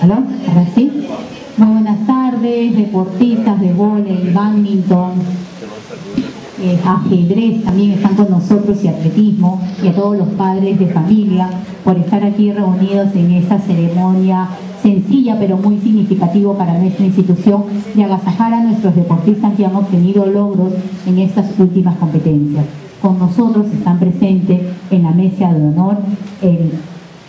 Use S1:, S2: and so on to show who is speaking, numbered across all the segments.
S1: ¿Aló? ¿Ahora sí? Muy buenas tardes, deportistas de vóley, badminton, eh, ajedrez también están con nosotros y atletismo y a todos los padres de familia por estar aquí reunidos en esta ceremonia sencilla pero muy significativo para nuestra institución de agasajar a nuestros deportistas que han obtenido logros en estas últimas competencias. Con nosotros están presentes en la mesa de honor el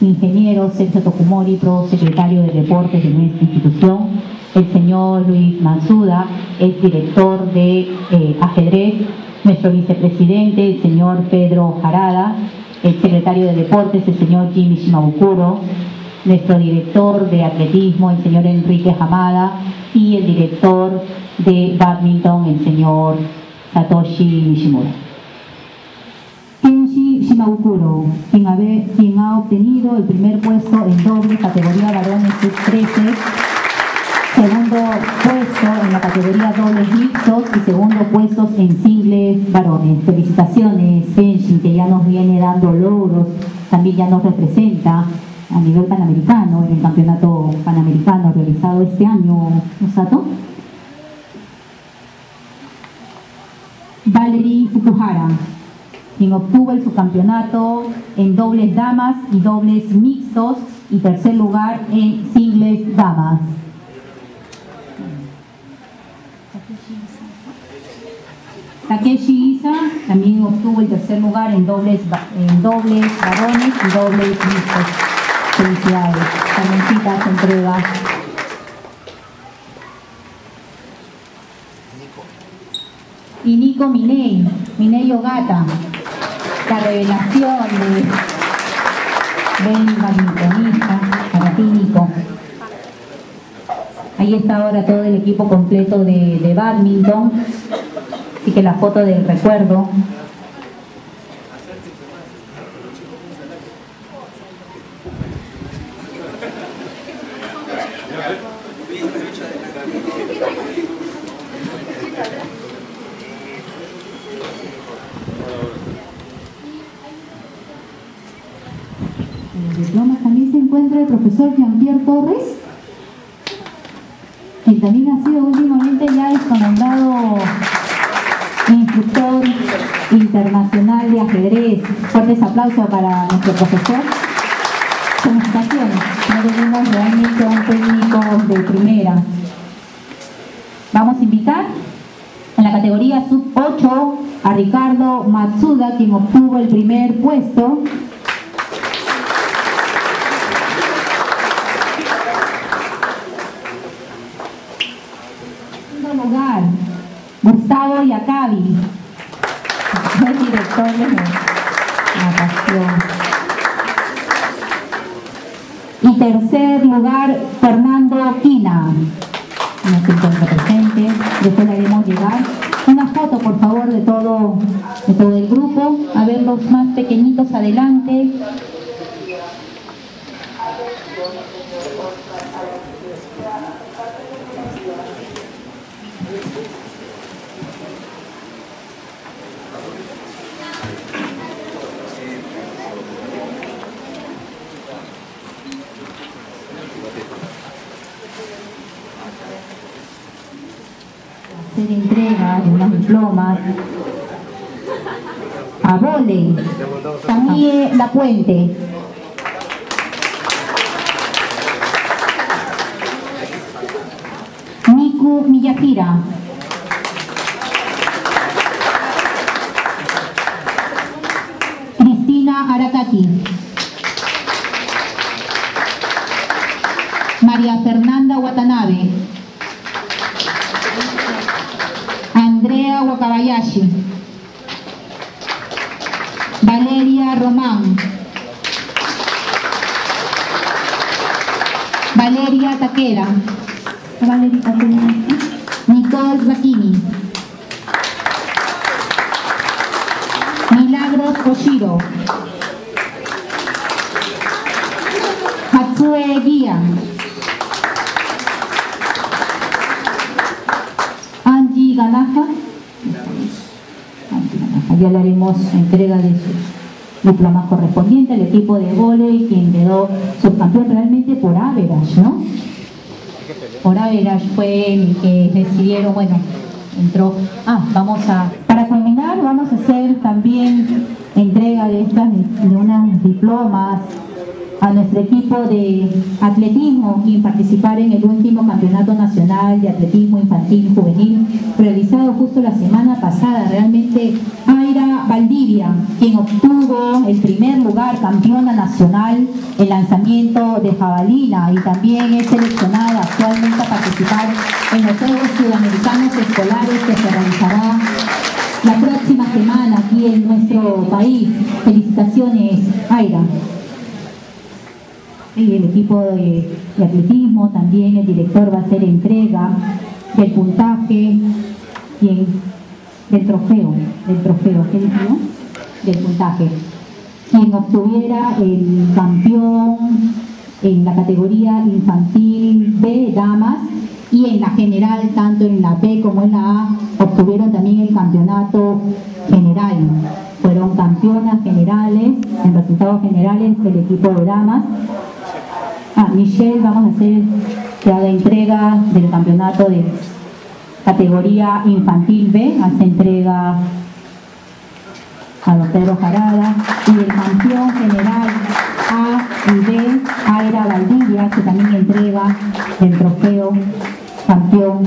S1: ingeniero Sergio Tokumori, pro secretario de Deportes de nuestra institución, el señor Luis Mansuda, el director de eh, ajedrez, nuestro vicepresidente, el señor Pedro Jarada, el secretario de Deportes, el señor Jimmy Shimabukuro, nuestro director de atletismo, el señor Enrique Hamada, y el director de badminton, el señor Satoshi Nishimura. Quien, ha obtenido el primer puesto en doble categoría varones sub-13, segundo puesto en la categoría dobles mixtos y segundo puesto en singles varones. Felicitaciones, Kenshi, que ya nos viene dando logros, también ya nos representa a nivel panamericano, en el campeonato panamericano realizado este año, ¿no, Valerie Fukuhara, quien obtuvo el subcampeonato en dobles damas y dobles mixtos y tercer lugar en singles damas. Takeshi Isa también obtuvo el tercer lugar en dobles, en dobles varones y dobles mixtos. Felicidades, también se entrega. Y Nico Minei, Minei Ogata, la revelación de Ben Badmintonista, para ti Nico. Ahí está ahora todo el equipo completo de, de badminton, así que la foto del recuerdo. También se encuentra el profesor Jean-Pierre Torres, quien también ha sido últimamente ya nombrado instructor internacional de ajedrez. Fuertes aplausos para nuestro profesor. Felicitaciones, no tenemos realmente un técnico de primera. Vamos a invitar en la categoría sub 8 a Ricardo Matsuda, quien obtuvo el primer puesto Gustavo Yacabi, el director de natación. Y tercer lugar, Fernando Quina. No se encuentra presente. Después le haremos llegar una foto, por favor, de todo, de todo el grupo. A ver los más pequeñitos adelante. Hacer entrega de unas diplomas a Vole, también La Puente. Miyakira. Cristina Arakaki. María Fernanda Watanabe. Andrea Wakabayashi. Valeria Román. Valeria Taquera. Valeria Taquera. Nicole. Milagros Oshiro. Hatsue Guía. Angie Ganaja. Ya le haremos entrega de sus diplomas correspondientes, el equipo de volei, quien quedó subcampeón realmente por average, ¿no? Average fue el que decidieron, bueno, entró. Ah, vamos a. Para culminar, vamos a hacer también entrega de estas, de unas diplomas a nuestro equipo de atletismo, quien participara en el último Campeonato Nacional de Atletismo Infantil y Juvenil, realizado justo la semana pasada. Realmente, Aira Valdivia, quien obtuvo el primer lugar campeona nacional en lanzamiento de jabalina y también es seleccionada actualmente a participar en los Juegos Sudamericanos Escolares que se realizará la próxima semana aquí en nuestro país. Felicitaciones, Aira el equipo de, atletismo, también el director va a hacer entrega del puntaje del trofeo, del trofeo, ¿qué Del puntaje. Quien obtuviera el campeón en la categoría infantil B, damas, y en la general, tanto en la B como en la A, obtuvieron también el campeonato general. Fueron campeonas generales, en resultados generales del equipo de damas, Ah, Michelle, vamos a hacer la entrega del campeonato de categoría infantil B, hace entrega a los Pedro Jarada y el campeón general A y B, Aira Valdivia, que también entrega el trofeo campeón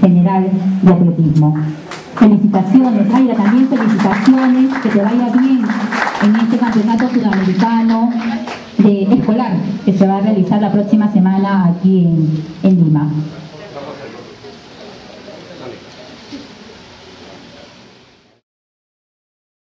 S1: general de atletismo. Felicitaciones, Aira, también felicitaciones, que te vaya bien en este campeonato sudamericano de escolar que se va a realizar la próxima semana aquí en Lima.